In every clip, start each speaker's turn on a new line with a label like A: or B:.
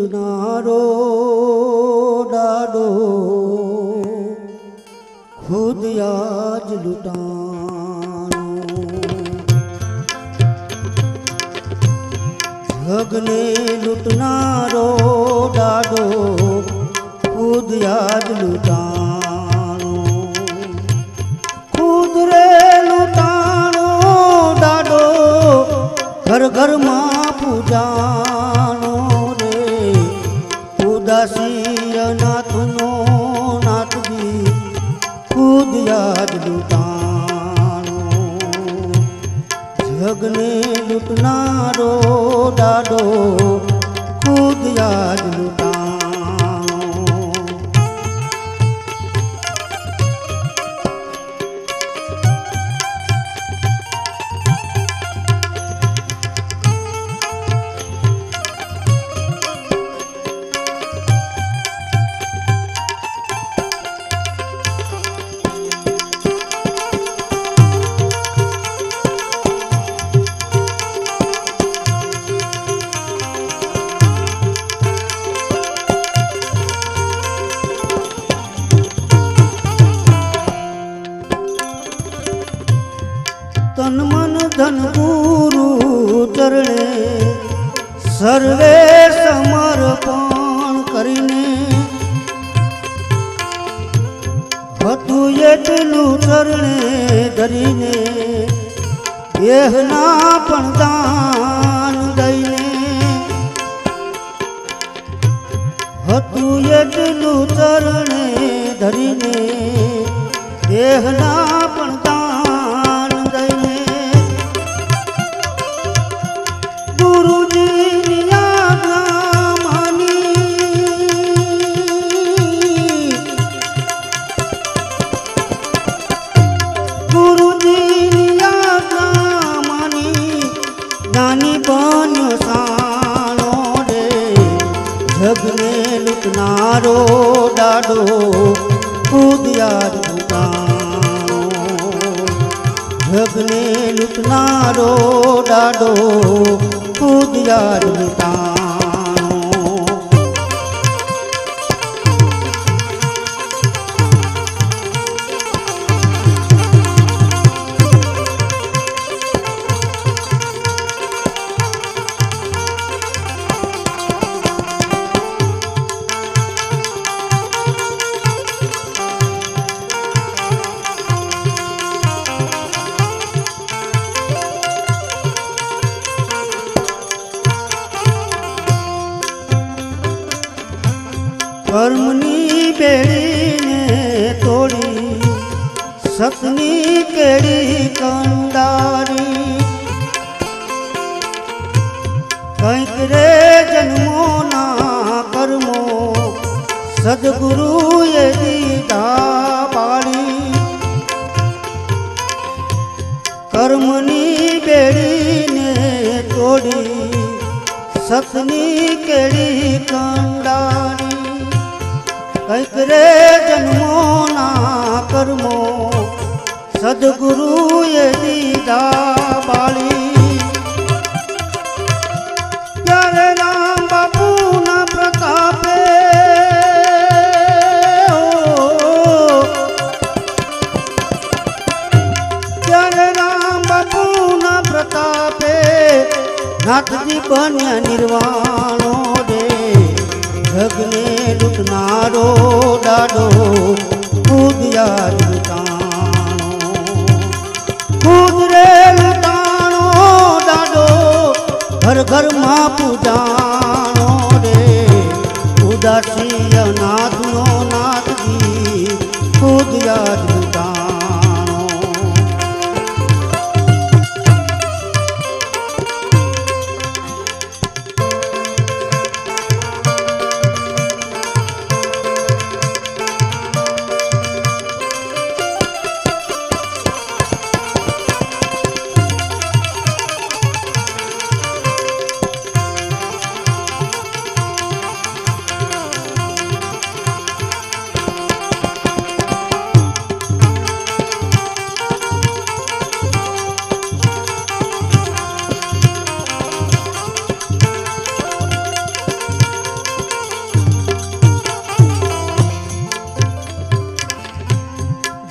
A: લૂંટનારો ડાડો ખુદ આજ લૂંટાણો. જગને લૂંટનારો ડાડો જગને લૂંટનારો ડાડો ખુદ યાદ લૂંટાણો તન મન ધન ગુરુ ચરણે સર્વે સમર્પણ કરીને. હતું એટલું ચરણે ધરીને દેહના પણ દાન દઈને. હતું એટલું ચરણે ધરીને દેહના પણ દાન જગને લૂંટનારો ડાડો ભૂતાણો જગને લૂંટનારો ડાડો ખુદ યાદ સતની કેડી કંડારી. કંઈક રે જન્મોના કર્મો સદગુરુએ દીધા પાડી કર્મની બેડીને તોડી સતની કેડી કંડારી. કંઈક રે જન્મોના કર્મો સદગુરુએ દીધા બાળી ત્યારે રામ બાપુના પ્રતાપે, ત્યારે રામ બાપુના પ્રતાપે નાથજી બન્યા નિર્વાણો રે જગને લૂટનારો દાડો ખુદ ઘર ઘરમાં પૂજાણો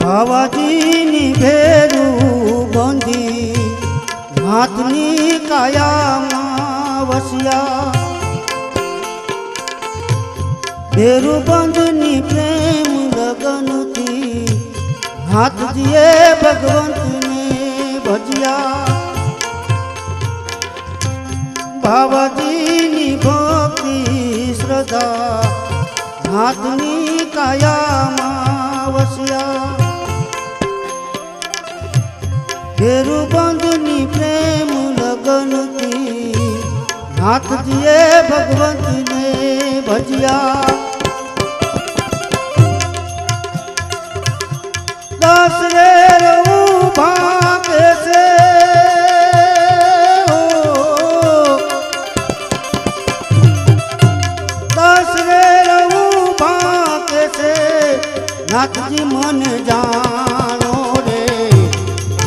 A: બાવાજીની ભેરું બંધી હાથની કાયામાં વસ્યા. ભેરું બંધની પ્રેમ લગનથી હાથજીએ ભગવંતને ભજ્યા. બાવાજીની ભક્તિ શ્રદ્ધા હાથની કાયામાં ભેરુબંધની પ્રેમ લગનથી નાથજીએ ભગવંતને ભજ્યા.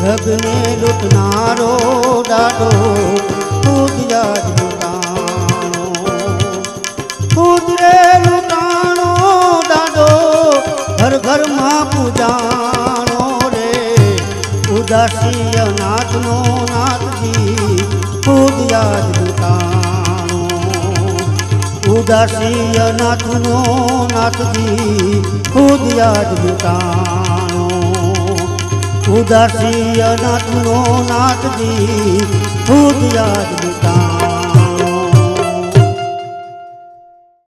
A: જગને લૂંટનારો દાડો, ખુદ યાદ લૂંટાણો. ખુદ રે લૂંટાણો દાડો, ઘર ઘરમાં પૂજાણો રે. ઉદાસી અનાથનો નાથજી, ખુદ યાદ લૂંટાણો. ઉદાસી અનાથનો નાથજી, ખુદ યાદ લૂટાણો. ઉદાસી અનાથનો નાથજી ખુદ યાદ લૂટાણો